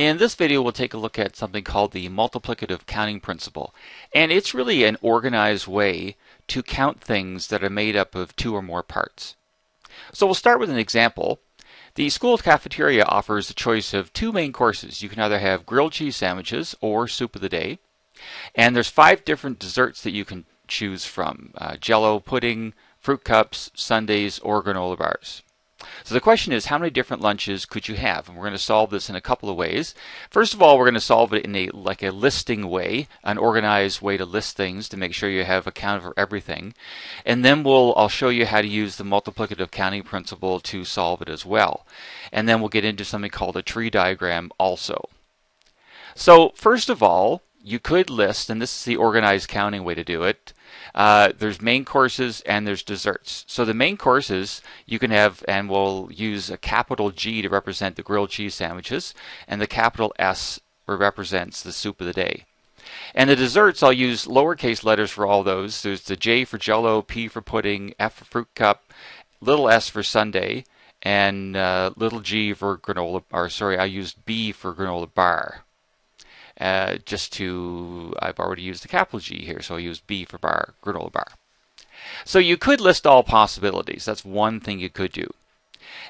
In this video, we'll take a look at something called the multiplicative counting principle. And it's really an organized way to count things that are made up of two or more parts. So we'll start with an example. The school cafeteria offers a choice of two main courses. You can either have grilled cheese sandwiches or soup of the day. And there's five different desserts that you can choose from. Uh, jello, pudding, fruit cups, sundaes, or granola bars. So the question is, how many different lunches could you have? And we're going to solve this in a couple of ways. First of all, we're going to solve it in a like a listing way, an organized way to list things to make sure you have a count for everything. And then we'll I'll show you how to use the multiplicative counting principle to solve it as well. And then we'll get into something called a tree diagram also. So first of all, you could list, and this is the organized counting way to do it. Uh, there's main courses and there's desserts. So the main courses you can have, and we'll use a capital G to represent the grilled cheese sandwiches, and the capital S represents the soup of the day. And the desserts, I'll use lowercase letters for all those. There's the J for Jello, P for pudding, F for fruit cup, little S for sundae, and uh, little G for granola. Or sorry, I used B for granola bar uh, just to, I've already used the capital G here, so I use B for bar, granola bar. So you could list all possibilities. That's one thing you could do.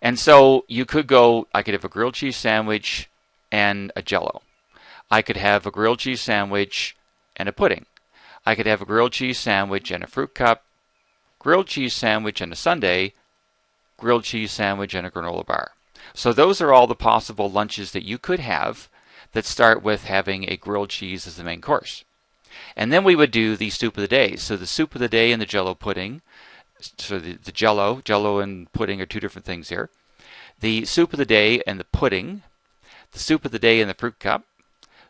And so you could go, I could have a grilled cheese sandwich and a jello. I could have a grilled cheese sandwich and a pudding. I could have a grilled cheese sandwich and a fruit cup, grilled cheese sandwich and a sundae, grilled cheese sandwich and a granola bar. So those are all the possible lunches that you could have that start with having a grilled cheese as the main course. And then we would do the soup of the day. So the soup of the day and the jello pudding. So the, the jello, jello and pudding are two different things here. The soup of the day and the pudding. The soup of the day and the fruit cup.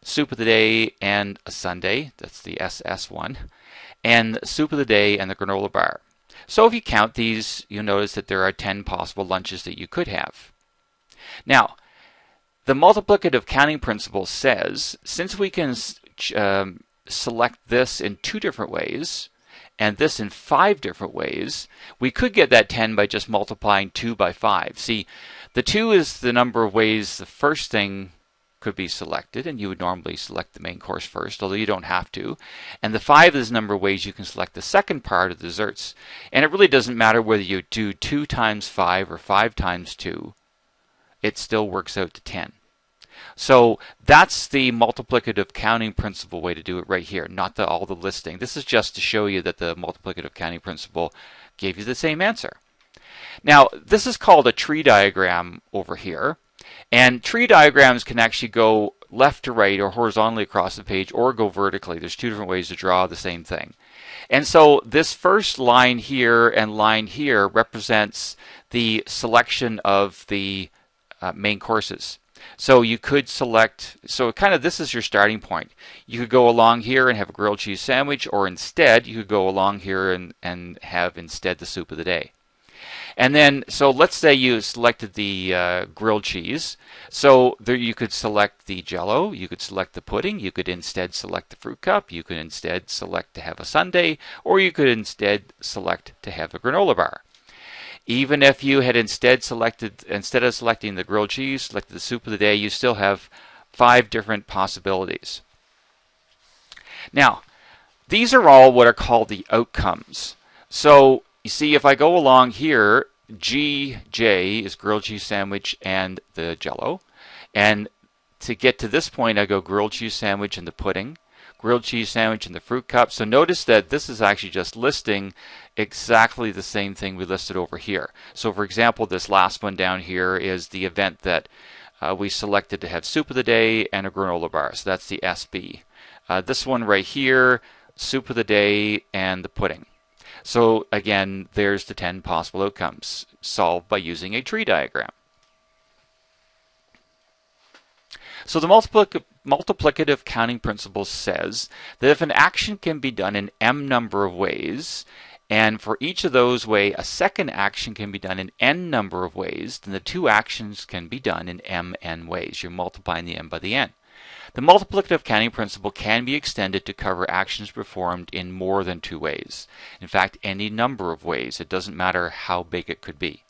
Soup of the day and a sundae. That's the SS one. And soup of the day and the granola bar. So if you count these, you'll notice that there are 10 possible lunches that you could have. Now, the multiplicative counting principle says since we can um, select this in two different ways and this in five different ways, we could get that 10 by just multiplying 2 by 5. See, the 2 is the number of ways the first thing could be selected, and you would normally select the main course first, although you don't have to. And the 5 is the number of ways you can select the second part of the desserts. And it really doesn't matter whether you do 2 times 5 or 5 times 2, it still works out to 10. So that's the multiplicative counting principle way to do it right here, not the, all the listing. This is just to show you that the multiplicative counting principle gave you the same answer. Now, this is called a tree diagram over here. And tree diagrams can actually go left to right or horizontally across the page or go vertically. There's two different ways to draw the same thing. And so this first line here and line here represents the selection of the uh, main courses. So you could select, so kind of this is your starting point. You could go along here and have a grilled cheese sandwich, or instead you could go along here and, and have instead the soup of the day. And then, so let's say you selected the uh, grilled cheese. So there you could select the jello, you could select the pudding, you could instead select the fruit cup, you could instead select to have a sundae, or you could instead select to have a granola bar. Even if you had instead selected, instead of selecting the grilled cheese, selected the soup of the day, you still have five different possibilities. Now, these are all what are called the outcomes. So you see, if I go along here, GJ is grilled cheese sandwich and the jello. And to get to this point, I go grilled cheese sandwich and the pudding grilled cheese sandwich and the fruit cup. So notice that this is actually just listing exactly the same thing we listed over here. So for example, this last one down here is the event that uh, we selected to have soup of the day and a granola bar. So that's the SB. Uh, this one right here, soup of the day and the pudding. So again, there's the 10 possible outcomes solved by using a tree diagram. So the multiplic multiplicative counting principle says that if an action can be done in m number of ways, and for each of those way a second action can be done in n number of ways, then the two actions can be done in mn ways. You're multiplying the m by the n. The multiplicative counting principle can be extended to cover actions performed in more than two ways. In fact, any number of ways. It doesn't matter how big it could be.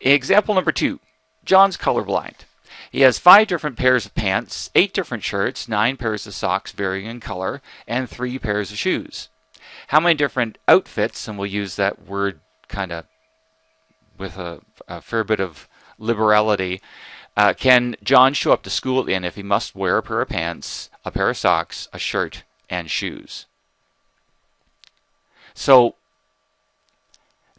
Example number two. John's colorblind. He has five different pairs of pants, eight different shirts, nine pairs of socks varying in color, and three pairs of shoes. How many different outfits, and we'll use that word kind of with a, a, fair bit of liberality, uh, can John show up to school in if he must wear a pair of pants, a pair of socks, a shirt, and shoes? So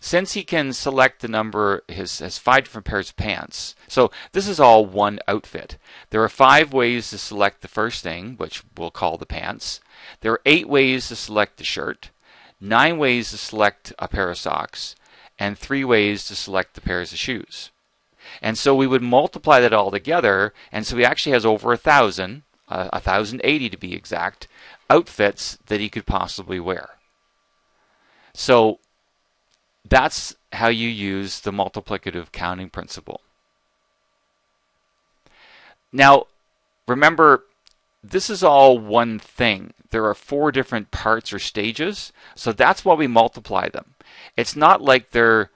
since he can select the number, his has five different pairs of pants. So this is all one outfit. There are five ways to select the first thing, which we'll call the pants. There are eight ways to select the shirt, nine ways to select a pair of socks, and three ways to select the pairs of shoes. And so we would multiply that all together, and so he actually has over a thousand, uh, a thousand eighty to be exact, outfits that he could possibly wear. So that's how you use the multiplicative counting principle. Now, remember, this is all one thing. There are four different parts or stages, so that's why we multiply them. It's not like there,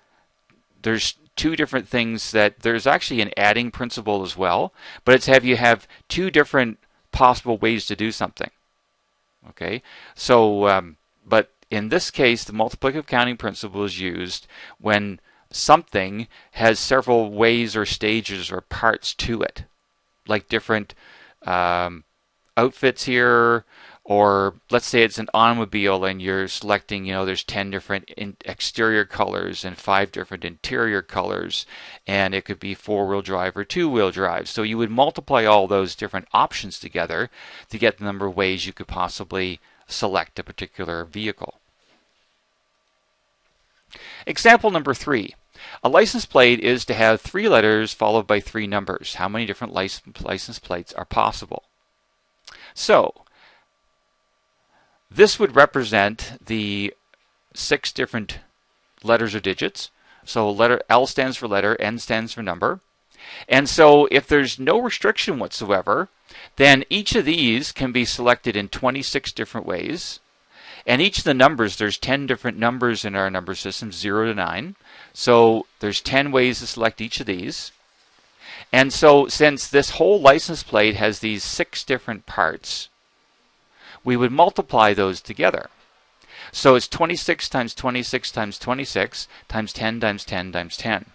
there's two different things that there's actually an adding principle as well, but it's have you have two different possible ways to do something. Okay, so um, but in this case, the multiplicative counting principle is used when something has several ways or stages or parts to it, like different um, outfits here, or let's say it's an automobile and you're selecting, you know, there's 10 different exterior colors and five different interior colors, and it could be four wheel drive or two wheel drive. So you would multiply all those different options together to get the number of ways you could possibly select a particular vehicle. Example number three. A license plate is to have three letters followed by three numbers. How many different license plates are possible? So, this would represent the six different letters or digits. So letter L stands for letter, N stands for number. And so if there's no restriction whatsoever, then each of these can be selected in 26 different ways. And each of the numbers, there's 10 different numbers in our number system, 0 to 9. So there's 10 ways to select each of these. And so since this whole license plate has these six different parts, we would multiply those together. So it's 26 times 26 times 26 times 10 times 10 times 10.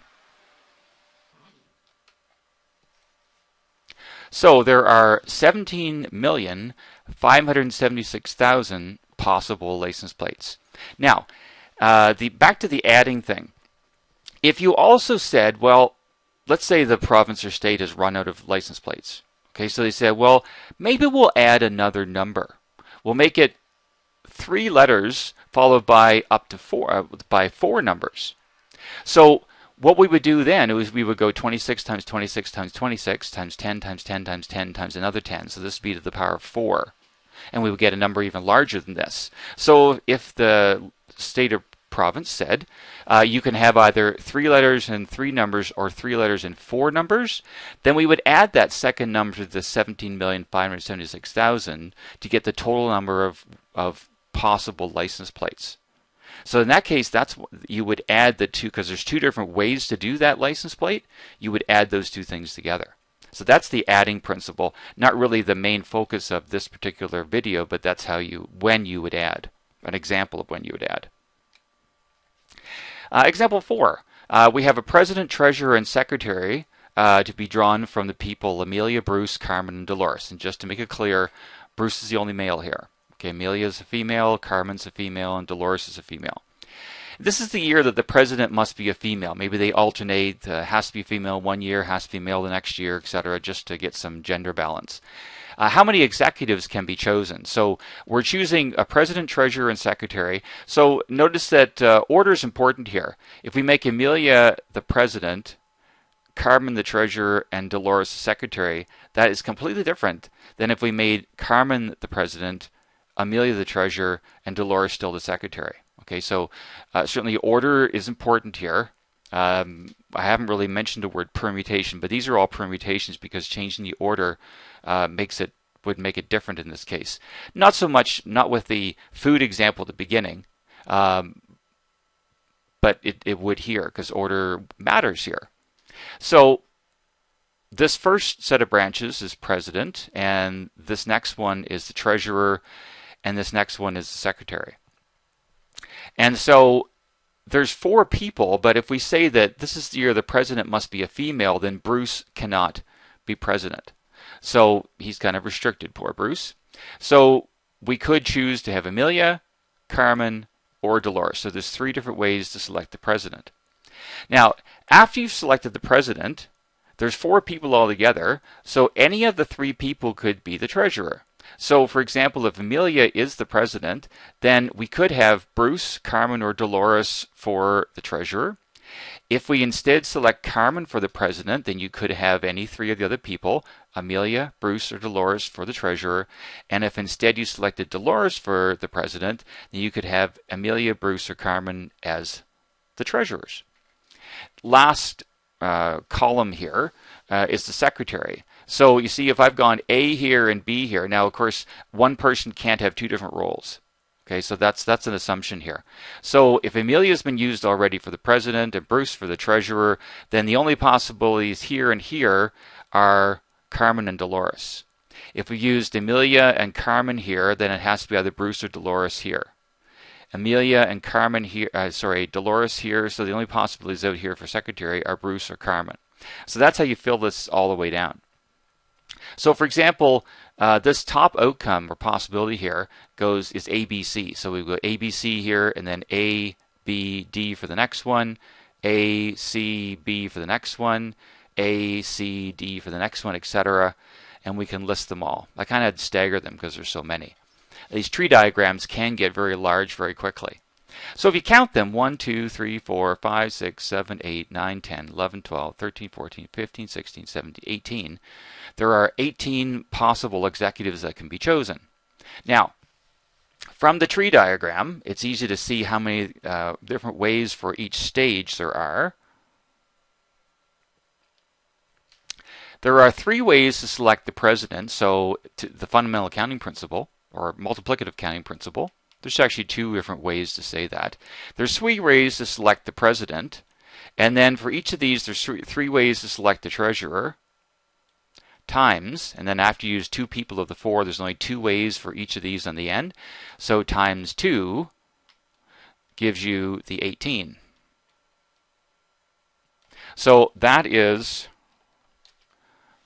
So there are 17,576,000 possible license plates. Now, uh, the back to the adding thing. If you also said, well, let's say the province or state has run out of license plates. Okay, so they said, well, maybe we'll add another number. We'll make it three letters followed by up to four uh, by four numbers. So what we would do then is we would go 26 times 26 times 26 times 10 times 10 times 10 times another 10. So the speed of the power of 4. And we would get a number even larger than this. So if the state or province said uh, you can have either three letters and three numbers or three letters and four numbers, then we would add that second number to the 17,576,000 to get the total number of, of possible license plates. So in that case, that's you would add the two because there's two different ways to do that license plate. You would add those two things together. So that's the adding principle. Not really the main focus of this particular video, but that's how you when you would add. An example of when you would add. Uh, example four. Uh, we have a president, treasurer, and secretary uh, to be drawn from the people Amelia, Bruce, Carmen, and Dolores. And just to make it clear, Bruce is the only male here. Okay, Amelia is a female, Carmen's a female, and Dolores is a female. This is the year that the president must be a female. Maybe they alternate, uh, has to be female one year, has to be male the next year, etc., just to get some gender balance. Uh, how many executives can be chosen? So we're choosing a president, treasurer, and secretary. So notice that uh, order is important here. If we make Amelia the president, Carmen the treasurer, and Dolores the secretary, that is completely different than if we made Carmen the president, Amelia the treasurer, and Dolores still the secretary. Okay, so uh, certainly order is important here. Um, I haven't really mentioned the word permutation, but these are all permutations because changing the order uh, makes it would make it different in this case. Not so much, not with the food example at the beginning, um, but it, it would here because order matters here. So this first set of branches is president, and this next one is the treasurer, and this next one is the secretary. And so there's four people, but if we say that this is the year the president must be a female, then Bruce cannot be president. So he's kind of restricted, poor Bruce. So we could choose to have Amelia, Carmen, or Dolores. So there's three different ways to select the president. Now, after you've selected the president, there's four people altogether, so any of the three people could be the treasurer. So, for example, if Amelia is the president, then we could have Bruce, Carmen, or Dolores for the treasurer. If we instead select Carmen for the president, then you could have any three of the other people, Amelia, Bruce, or Dolores for the treasurer. And if instead you selected Dolores for the president, then you could have Amelia, Bruce, or Carmen as the treasurers. Last uh, column here uh, is the secretary. So you see, if I've gone A here and B here, now of course one person can't have two different roles. Okay, so that's that's an assumption here. So if Amelia's been used already for the president and Bruce for the treasurer, then the only possibilities here and here are Carmen and Dolores. If we used Amelia and Carmen here, then it has to be either Bruce or Dolores here. Amelia and Carmen here, uh, sorry, Dolores here. So the only possibilities out here for secretary are Bruce or Carmen. So that's how you fill this all the way down. So for example, uh, this top outcome or possibility here goes is ABC. So we go ABC here and then A, B, D for the next one, A, C, B for the next one, A, C, D for the next one, etc. And we can list them all. I kind of stagger them because there's so many. These tree diagrams can get very large very quickly. So if you count them 1, 2, 3, 4, 5, 6, 7, 8, 9, 10, 11, 12, 13, 14, 15, 16, 17, 18, there are 18 possible executives that can be chosen. Now, from the tree diagram, it's easy to see how many uh, different ways for each stage there are. There are three ways to select the president, so the fundamental accounting principle, or multiplicative counting principle. There's actually two different ways to say that. There's three ways to select the president, and then for each of these, there's three ways to select the treasurer times, and then after you use two people of the four, there's only two ways for each of these on the end. So times 2 gives you the 18. So that is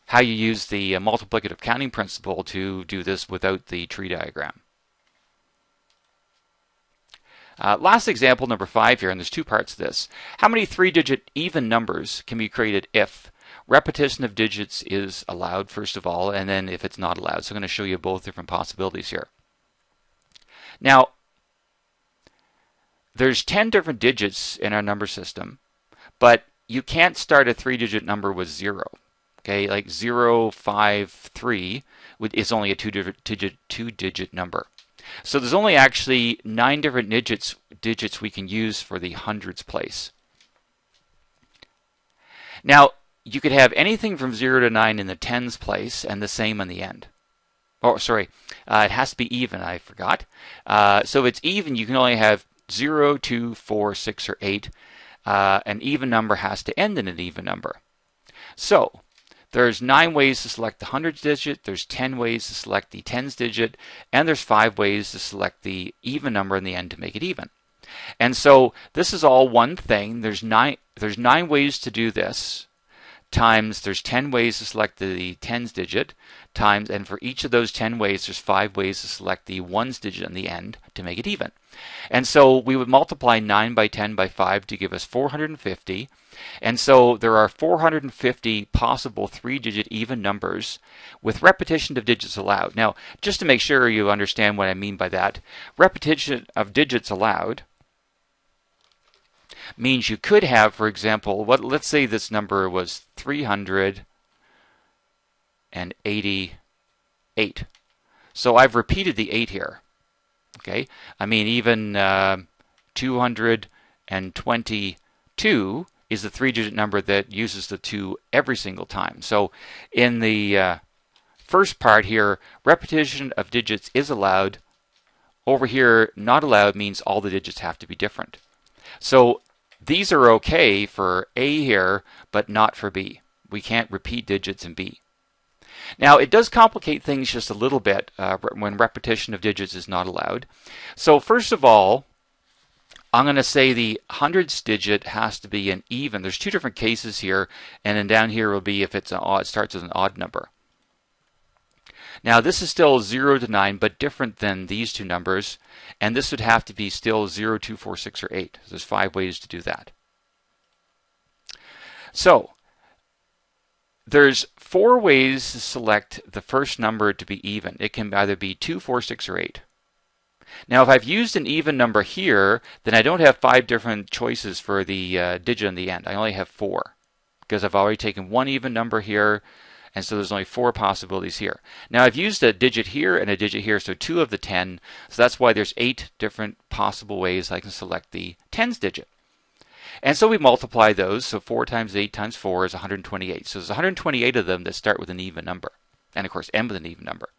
how you use the uh, multiplicative counting principle to do this without the tree diagram. Uh, last example, number five here, and there's two parts to this. How many three-digit even numbers can be created if Repetition of digits is allowed, first of all, and then if it's not allowed. So I'm going to show you both different possibilities here. Now, there's 10 different digits in our number system, but you can't start a three-digit number with zero. Okay, like 053 is only a two-digit two-digit number. So there's only actually nine different digits digits we can use for the hundreds place. Now, you could have anything from 0 to 9 in the tens place and the same on the end. Oh, sorry, uh, it has to be even, I forgot. Uh, so if it's even, you can only have 0, 2, 4, 6, or 8. Uh, an even number has to end in an even number. So there's nine ways to select the hundreds digit, there's 10 ways to select the tens digit, and there's five ways to select the even number in the end to make it even. And so this is all one thing. There's nine, there's nine ways to do this times there's 10 ways to select the tens digit times and for each of those 10 ways there's five ways to select the ones digit in the end to make it even and so we would multiply 9 by 10 by 5 to give us 450 and so there are 450 possible three digit even numbers with repetition of digits allowed now just to make sure you understand what I mean by that repetition of digits allowed means you could have, for example, what let's say this number was 388. So I've repeated the 8 here. Okay, I mean even uh, 222 is the three-digit number that uses the 2 every single time. So in the uh, first part here, repetition of digits is allowed. Over here, not allowed means all the digits have to be different. So these are okay for A here, but not for B. We can't repeat digits in B. Now, it does complicate things just a little bit uh, when repetition of digits is not allowed. So first of all, I'm going to say the hundreds digit has to be an even. There's two different cases here, and then down here will be if it's an odd, starts with an odd number. Now this is still 0 to 9, but different than these two numbers, and this would have to be still 0, 2, 4, 6, or 8. So there's five ways to do that. So there's four ways to select the first number to be even. It can either be 2, 4, 6, or 8. Now, if I've used an even number here, then I don't have five different choices for the uh, digit in the end. I only have four because I've already taken one even number here, and so there's only four possibilities here. Now, I've used a digit here and a digit here, so two of the 10, so that's why there's eight different possible ways I can select the tens digit. And so we multiply those. So 4 times 8 times 4 is 128. So there's 128 of them that start with an even number. And of course, end with an even number.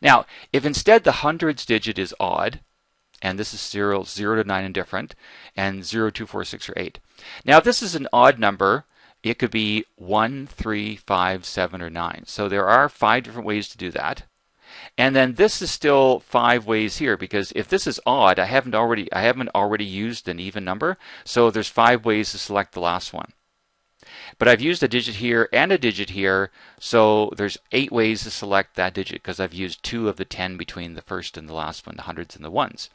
Now, if instead the hundreds digit is odd, and this is 0, 0 to 9 and different, and 0, 2, 4, 6, or 8. Now, if this is an odd number, it could be 1, 3, 5, 7, or 9. So there are five different ways to do that. And then this is still five ways here because if this is odd, I haven't already I haven't already used an even number. So there's five ways to select the last one. But I've used a digit here and a digit here, so there's eight ways to select that digit because I've used two of the 10 between the first and the last one, the hundreds and the ones.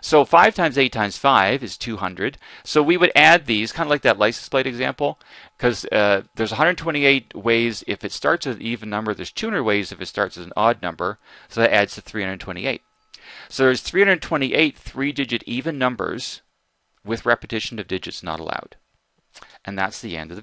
So 5 times 8 times 5 is 200. So we would add these, kind of like that license plate example, because uh, there's 128 ways if it starts with an even number, there's 200 ways if it starts with an odd number, so that adds to 328. So there's 328 three-digit even numbers with repetition of digits not allowed. And that's the end of the video.